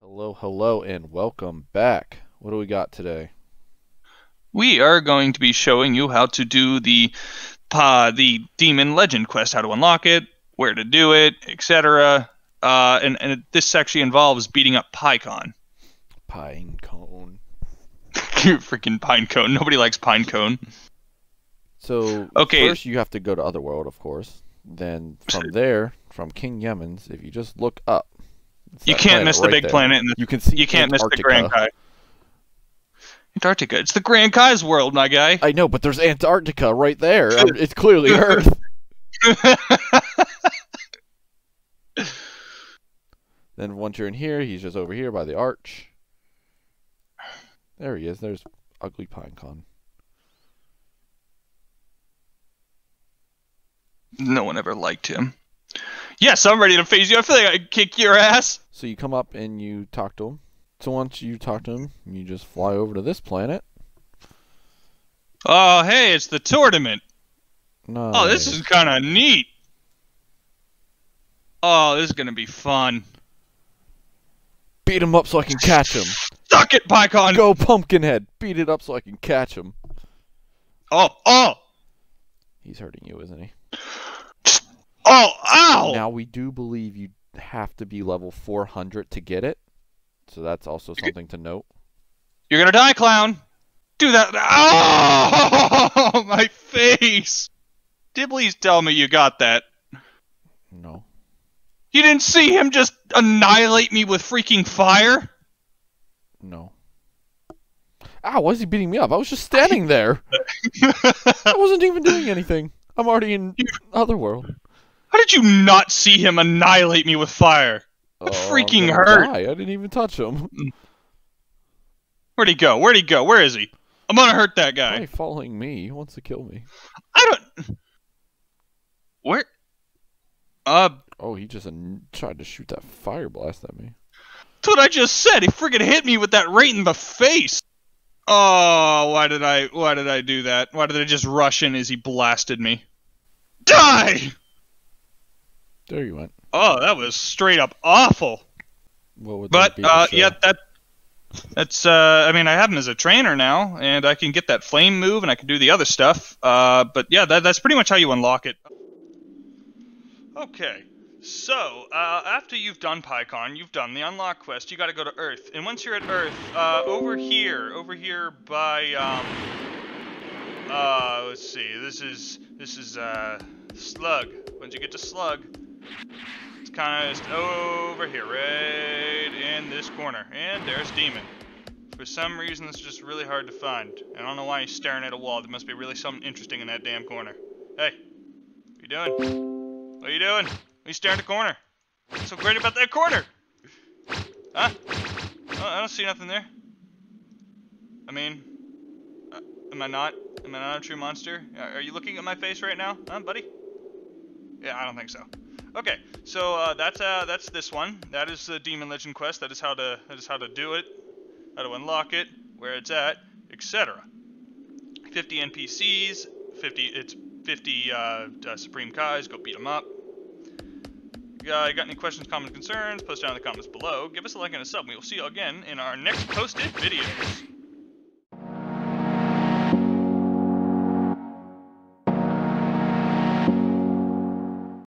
Hello, hello, and welcome back. What do we got today? We are going to be showing you how to do the uh, the demon legend quest, how to unlock it, where to do it, etc. Uh, and, and this actually involves beating up Pikkon. Pine cone. Freaking Pinecone. Nobody likes Pinecone. So Okay. first you have to go to Otherworld, of course. Then from there, from King Yemma's, if you just look up, You can't miss the right big there. planet. And the, You can see you can't miss the Grand Kai. Antarctica. It's the Grand Kai's world, my guy. I know, but there's Antarctica right there. It's clearly Earth. Then once you're in here, he's just over here by the arch. There he is. There's Ugly Pinecon. No one ever liked him. Yes, I'm ready to face you. I feel like I kick your ass. So you come up and you talk to him. So once you talk to him, you just fly over to this planet. Oh, hey, it's the tournament. No. Oh, this is kind of neat. Oh, this is gonna be fun. beat him up so I can catch him. Suck it, Pikkon. Go Pumpkinhead, beat it up so I can catch him. Oh, oh, He's hurting you, isn't he? Oh, ow! Now we do believe you have to be level 400 to get it. So that's also something to note. You're gonna die, clown. Do that. Oh, my face. Dibley's tell me you got that. No. You didn't see him just annihilate me with freaking fire? No. Ow, why is he beating me up? I was just standing there. I wasn't even doing anything. I'm already in other world. How did you not see him annihilate me with fire? That Oh, freaking hurt. die. I didn't even touch him. Where'd he go? Where'd he go? Where is he? I'm gonna hurt that guy. he following me? He wants to kill me. I don't. Where? Uh, Oh, he just an- tried to shoot that fire blast at me. that's what I just said. He friggin' hit me with that right in the face. Oh, why did I? Why did I do that? Why did I just rush in as he blasted me? Die! There you went. Oh, that was straight up awful. What would that But be to uh, yeah, that that's. Uh, I mean, I have him as a trainer now, and I can get that flame move, and I can do the other stuff. Uh, but yeah, that, that's pretty much how you unlock it. Okay, so uh, after you've done Pikkon, you've done the unlock quest. You got to go to Earth, and once you're at Earth, uh, over here, over here by um, uh, let's see, this is this is uh, Slug. Once you get to Slug, it's kind of just over here, right in this corner. And there's Demon. For some reason, it's just really hard to find. I don't know why he's staring at a wall. There must be really something interesting in that damn corner. Hey, what you doing? What are you doing? What are you staring at the corner? What's so great about that corner? Huh? Oh, I don't see nothing there. I mean, uh, am I not? Am I not a true monster? Are are you looking at my face right now, huh, buddy? Yeah, I don't think so. Okay, so uh, that's uh, that's this one. That is the Demon Legend quest. That is how to that is how to do it, how to unlock it, where it's at, etc. 50 NPCs, 50 it's 50 uh, uh, Supreme Kais. Go beat them up. Got any questions, comments, concerns? Post down in the comments below. Give us a like and a sub. We will see you again in our next posted videos.